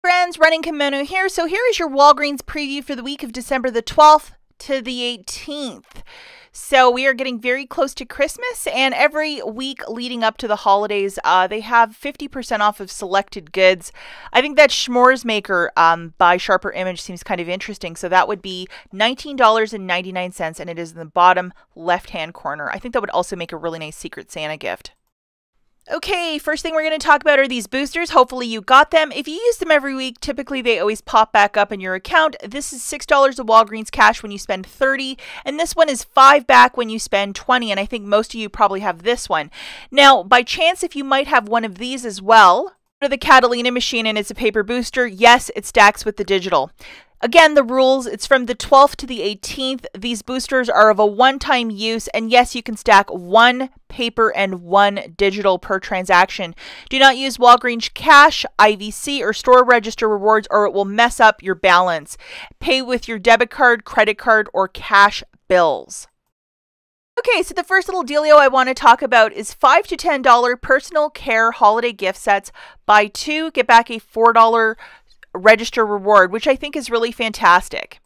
Friends, Running Kimono here. So here is your Walgreens preview for the week of December the 12th to the 18th. So we are getting very close to Christmas, and every week leading up to the holidays, uh, they have 50% off of selected goods. I think that S'mores Maker um, by Sharper Image seems kind of interesting. So that would be $19.99, and it is in the bottom left-hand corner. I think that would also make a really nice Secret Santa gift. Okay, first thing we're going to talk about are these boosters. Hopefully you got them. If you use them every week, typically they always pop back up in your account. This is $6 of Walgreens cash when you spend 30, and this one is 5 back when you spend 20, and I think most of you probably have this one. Now, by chance if you might have one of these as well, the Catalina machine and it's a paper booster, yes, it stacks with the digital. Again, the rules, it's from the 12th to the 18th. These boosters are of a one-time use, and yes, you can stack one paper and one digital per transaction. Do not use Walgreens Cash, IVC, or store register rewards, or it will mess up your balance. Pay with your debit card, credit card, or cash bills. Okay, so the first little dealio I want to talk about is five to ten dollar personal care holiday gift sets. Buy two, get back a four dollar register reward, which I think is really fantastic.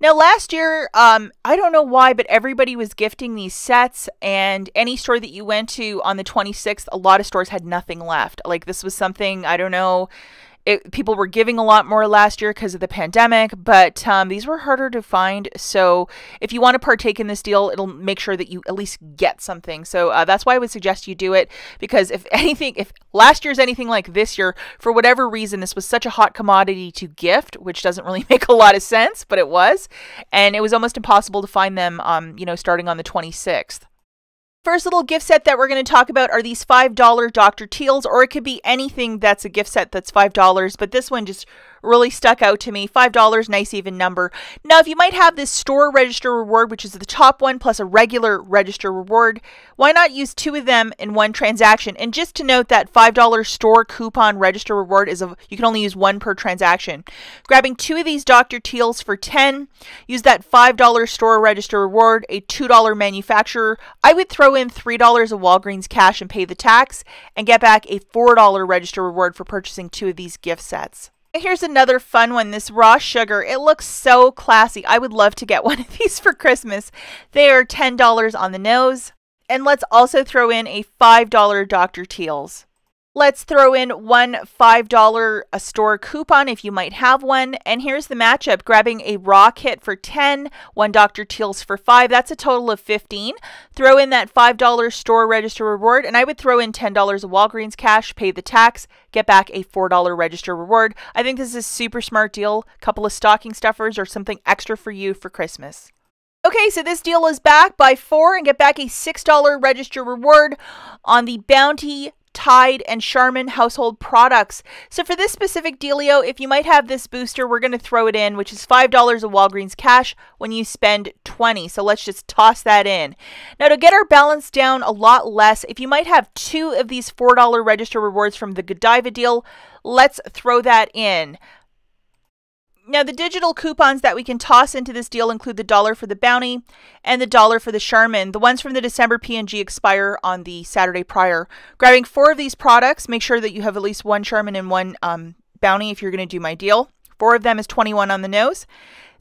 Now, last year, um, I don't know why, but everybody was gifting these sets, and any store that you went to on the 26th, a lot of stores had nothing left. Like, this was something, I don't know, it, people were giving a lot more last year because of the pandemic, but um, these were harder to find. So if you want to partake in this deal, it'll make sure that you at least get something. So uh, that's why I would suggest you do it because if anything, if last year's anything like this year, for whatever reason, this was such a hot commodity to gift, which doesn't really make a lot of sense, but it was, and it was almost impossible to find them. Um, you know, starting on the 26th. First little gift set that we're going to talk about are these $5 Dr. Teals, or it could be anything that's a gift set that's $5, but this one just really stuck out to me. $5, nice even number. Now, if you might have this store register reward, which is the top one, plus a regular register reward, why not use two of them in one transaction? And just to note that $5 store coupon register reward is a, you can only use one per transaction. Grabbing two of these Dr. Teals for 10, use that $5 store register reward, a $2 manufacturer. I would throw in $3 of Walgreens cash and pay the tax, and get back a $4 register reward for purchasing two of these gift sets. Here's another fun one, this raw sugar. It looks so classy. I would love to get one of these for Christmas. They are $10 on the nose. And let's also throw in a $5 Dr. Teals. Let's throw in one $5 a store coupon if you might have one. And here's the matchup grabbing a raw kit for 10, one Dr. Teals for 5. That's a total of 15. Throw in that $5 store register reward, and I would throw in $10 of Walgreens cash, pay the tax, get back a $4 register reward. I think this is a super smart deal. Couple of stocking stuffers or something extra for you for Christmas. Okay, so this deal is back. Buy four and get back a $6 register reward on the Bounty Tide, and Charmin household products. So for this specific dealio, if you might have this booster, we're going to throw it in, which is $5 of Walgreens cash when you spend 20. So let's just toss that in. Now to get our balance down a lot less, if you might have two of these $4 register rewards from the Godiva deal, let's throw that in. Now, the digital coupons that we can toss into this deal include the dollar for the bounty and the dollar for the Charmin. The ones from the December P&G expire on the Saturday prior. Grabbing four of these products, make sure that you have at least one Charmin and one um, bounty if you're going to do my deal. Four of them is 21 on the nose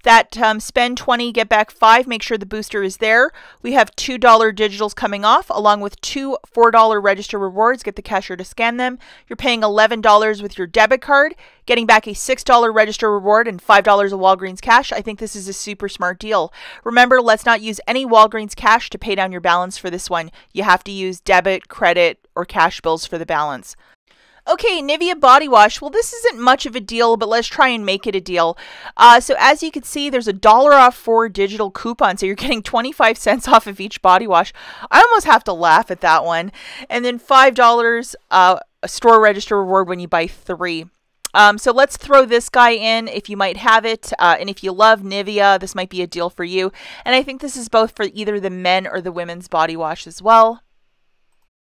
that um, spend 20 get back 5 make sure the booster is there. We have $2 digitals coming off along with two $4 register rewards. Get the cashier to scan them. You're paying $11 with your debit card. Getting back a $6 register reward and $5 of Walgreens cash. I think this is a super smart deal. Remember let's not use any Walgreens cash to pay down your balance for this one. You have to use debit credit or cash bills for the balance Okay, Nivea body wash. Well, this isn't much of a deal, but let's try and make it a deal. Uh, so as you can see, there's a dollar off for digital coupon. So you're getting 25 cents off of each body wash. I almost have to laugh at that one. And then $5 uh, a store register reward when you buy three. Um, so let's throw this guy in if you might have it. Uh, and if you love Nivea, this might be a deal for you. And I think this is both for either the men or the women's body wash as well.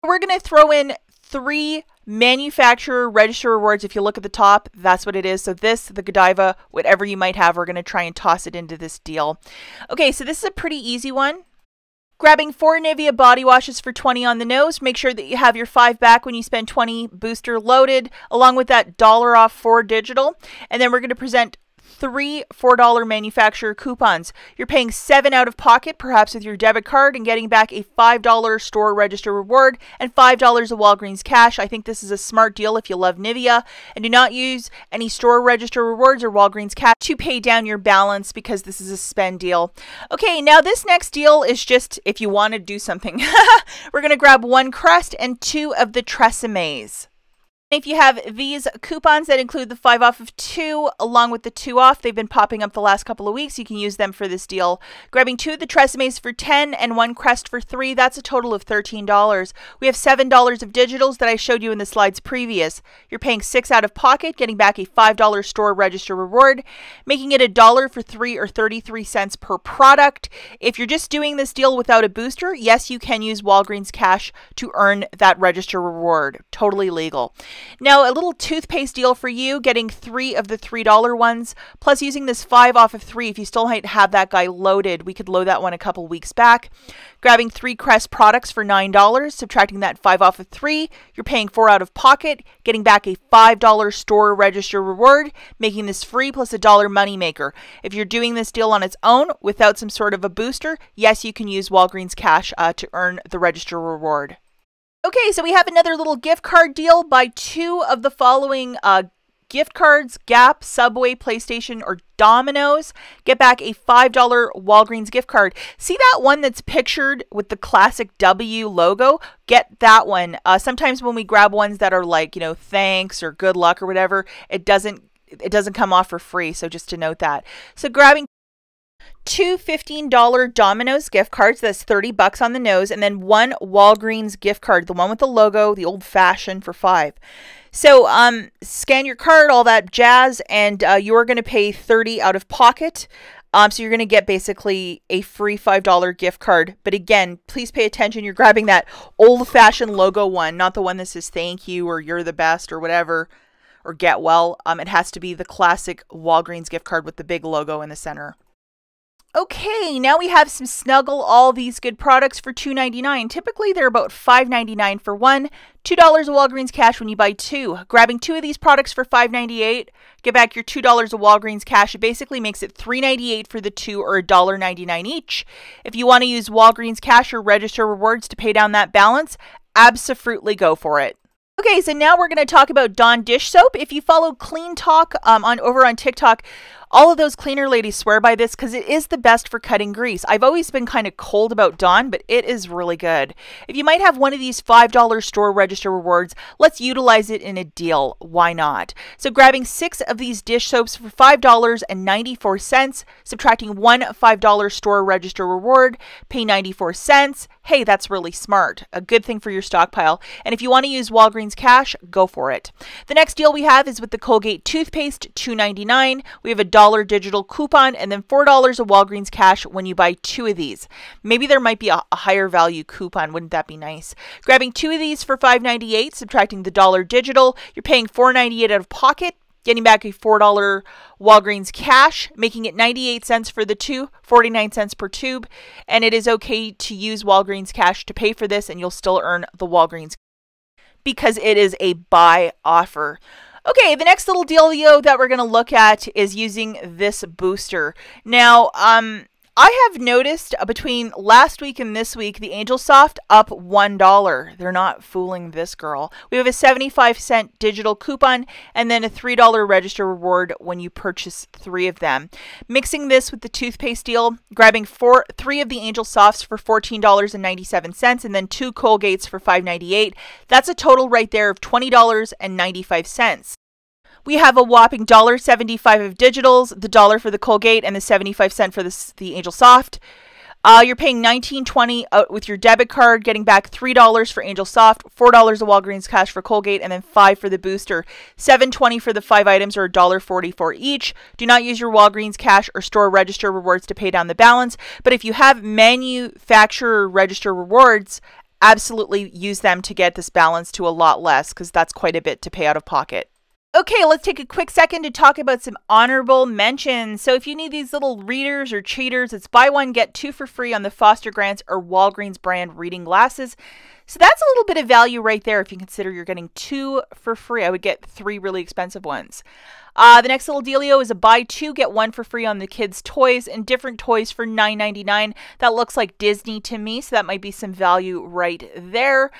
We're going to throw in three manufacturer register rewards. If you look at the top, that's what it is. So this, the Godiva, whatever you might have, we're going to try and toss it into this deal. Okay, so this is a pretty easy one. Grabbing four Nivea body washes for 20 on the nose. Make sure that you have your five back when you spend 20 booster loaded, along with that dollar off four digital. And then we're going to present three $4 manufacturer coupons. You're paying seven out of pocket, perhaps with your debit card, and getting back a $5 store register reward and $5 of Walgreens cash. I think this is a smart deal if you love Nivea. And do not use any store register rewards or Walgreens cash to pay down your balance because this is a spend deal. Okay, now this next deal is just if you want to do something. We're going to grab one Crest and two of the TRESemmés. If you have these coupons that include the 5 off of 2 along with the 2 off, they've been popping up the last couple of weeks. You can use them for this deal. Grabbing two of the TRESemmés for 10 and one Crest for 3, that's a total of $13. We have $7 of digitals that I showed you in the slides previous. You're paying 6 out of pocket, getting back a $5 store register reward, making it a dollar for 3 or 33 cents per product. If you're just doing this deal without a booster, yes, you can use Walgreens cash to earn that register reward. Totally legal. Now, a little toothpaste deal for you, getting three of the $3 ones, plus using this five off of three. If you still might have that guy loaded, we could load that one a couple weeks back. Grabbing three Crest products for $9, subtracting that five off of three, you're paying four out of pocket, getting back a $5 store register reward, making this free plus a dollar moneymaker. If you're doing this deal on its own without some sort of a booster, yes, you can use Walgreens Cash uh, to earn the register reward. Okay, so we have another little gift card deal. Buy two of the following uh, gift cards Gap, Subway, PlayStation, or Domino's. Get back a $5 Walgreens gift card. See that one that's pictured with the classic W logo? Get that one. Uh, sometimes when we grab ones that are like, you know, thanks or good luck or whatever, it doesn't it doesn't come off for free. So just to note that. So grabbing two $15 Domino's gift cards. That's 30 bucks on the nose. And then one Walgreens gift card, the one with the logo, the old fashioned for five. So um, scan your card, all that jazz, and uh, you're going to pay 30 out of pocket. Um, so you're going to get basically a free $5 gift card. But again, please pay attention. You're grabbing that old fashioned logo one, not the one that says thank you or you're the best or whatever or get well. Um, it has to be the classic Walgreens gift card with the big logo in the center. Okay, now we have some Snuggle all these good products for $2.99. Typically, they're about $5.99 for one, $2 of Walgreens cash when you buy two. Grabbing two of these products for $5.98, get back your $2 of Walgreens cash. It basically makes it $3.98 for the two or $1.99 each. If you want to use Walgreens cash or register rewards to pay down that balance, absolutely go for it. Okay, so now we're going to talk about Dawn dish soap. If you follow CleanTok um, on over on TikTok, all of those cleaner ladies swear by this because it is the best for cutting grease. I've always been kind of cold about Dawn, but it is really good. If you might have one of these $5 store register rewards, let's utilize it in a deal. Why not? So grabbing six of these dish soaps for $5.94, subtracting one $5 store register reward, pay 94 cents. Hey, that's really smart. A good thing for your stockpile. And if you want to use Walgreens cash, go for it. The next deal we have is with the Colgate toothpaste, $2.99. We have a dollar digital coupon and then $4 of Walgreens cash when you buy two of these. Maybe there might be a, a higher value coupon. Wouldn't that be nice? Grabbing two of these for $5.98, subtracting the dollar digital, you're paying $4.98 out of pocket getting back a $4 Walgreens cash, making it 98 cents for the two, 49 cents per tube. And it is okay to use Walgreens cash to pay for this, and you'll still earn the Walgreens because it is a buy offer. Okay, the next little dealio that we're going to look at is using this booster. Now, um, I have noticed uh, between last week and this week, the Angel Soft up $1. They're not fooling this girl. We have a 75 cent digital coupon and then a $3 register reward when you purchase three of them. Mixing this with the toothpaste deal, grabbing four, three of the Angel Softs for $14.97 and then two Colgates for $5.98. That's a total right there of $20.95. We have a whopping $1.75 of digitals, the dollar for the Colgate, and the 75 cent for the, the Angel Soft. Uh, you're paying $19.20 uh, with your debit card, getting back $3 for Angel Soft, $4 of Walgreens cash for Colgate, and then 5 for the booster. $7.20 for the five items or $1.44 each. Do not use your Walgreens cash or store register rewards to pay down the balance. But if you have manufacturer register rewards, absolutely use them to get this balance to a lot less because that's quite a bit to pay out of pocket. Okay, let's take a quick second to talk about some honorable mentions. So, if you need these little readers or cheaters, it's buy one, get two for free on the Foster Grants or Walgreens brand reading glasses. So, that's a little bit of value right there if you consider you're getting two for free. I would get three really expensive ones. Uh, the next little dealio is a buy two, get one for free on the kids' toys and different toys for $9.99. That looks like Disney to me, so that might be some value right there.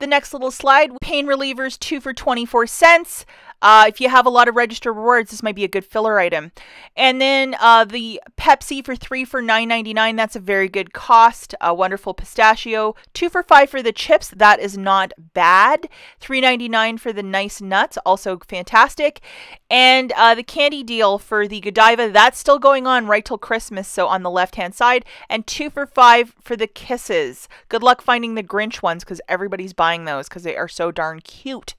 The next little slide pain relievers, two for 24 cents. Uh, if you have a lot of registered rewards, this might be a good filler item. And then uh, the Pepsi for three for nine ninety nine. That's a very good cost. A wonderful pistachio. Two for five for the chips. That is not bad. Three ninety nine for the nice nuts. Also fantastic. And uh, the candy deal for the Godiva. That's still going on right till Christmas. So on the left hand side. And two for five for the kisses. Good luck finding the Grinch ones because everybody's buying those because they are so darn cute.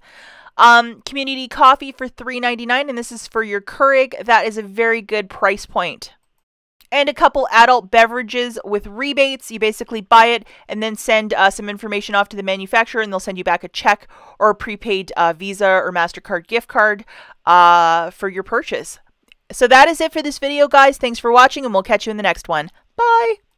Um, community coffee for $3.99, and this is for your Keurig. That is a very good price point. And a couple adult beverages with rebates. You basically buy it and then send uh, some information off to the manufacturer, and they'll send you back a check or a prepaid uh, Visa or MasterCard gift card uh, for your purchase. So that is it for this video, guys. Thanks for watching, and we'll catch you in the next one. Bye!